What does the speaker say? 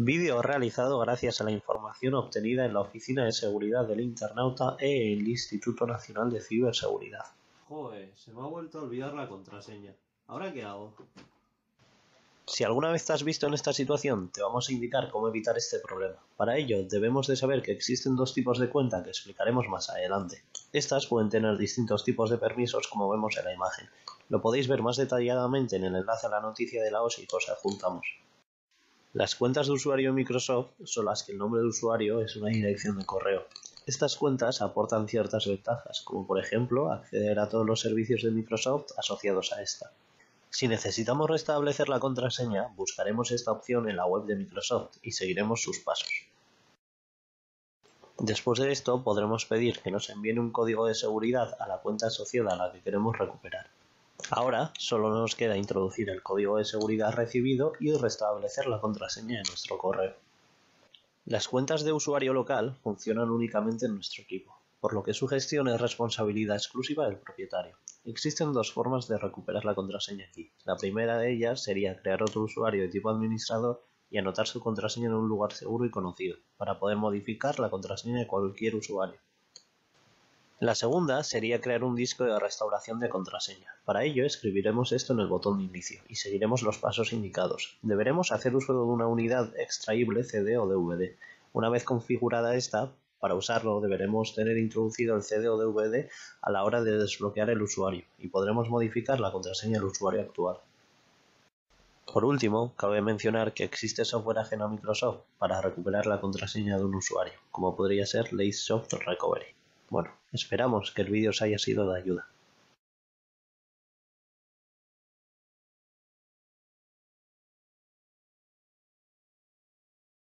Vídeo realizado gracias a la información obtenida en la Oficina de Seguridad del Internauta e el Instituto Nacional de Ciberseguridad. Joder, se me ha vuelto a olvidar la contraseña. ¿Ahora qué hago? Si alguna vez te has visto en esta situación, te vamos a indicar cómo evitar este problema. Para ello, debemos de saber que existen dos tipos de cuenta que explicaremos más adelante. Estas pueden tener distintos tipos de permisos como vemos en la imagen. Lo podéis ver más detalladamente en el enlace a la noticia de la OSI que os adjuntamos. Las cuentas de usuario Microsoft son las que el nombre de usuario es una dirección de correo. Estas cuentas aportan ciertas ventajas, como por ejemplo acceder a todos los servicios de Microsoft asociados a esta. Si necesitamos restablecer la contraseña, buscaremos esta opción en la web de Microsoft y seguiremos sus pasos. Después de esto, podremos pedir que nos envíen un código de seguridad a la cuenta asociada a la que queremos recuperar. Ahora solo nos queda introducir el código de seguridad recibido y restablecer la contraseña de nuestro correo. Las cuentas de usuario local funcionan únicamente en nuestro equipo, por lo que su gestión es responsabilidad exclusiva del propietario. Existen dos formas de recuperar la contraseña aquí. La primera de ellas sería crear otro usuario de tipo administrador y anotar su contraseña en un lugar seguro y conocido, para poder modificar la contraseña de cualquier usuario. La segunda sería crear un disco de restauración de contraseña. Para ello escribiremos esto en el botón de inicio y seguiremos los pasos indicados. Deberemos hacer uso de una unidad extraíble CD o DVD. Una vez configurada esta, para usarlo deberemos tener introducido el CD o DVD a la hora de desbloquear el usuario y podremos modificar la contraseña del usuario actual. Por último, cabe mencionar que existe software ajeno a Microsoft para recuperar la contraseña de un usuario, como podría ser Lace Soft Recovery. Bueno, esperamos que el vídeo os haya sido de ayuda.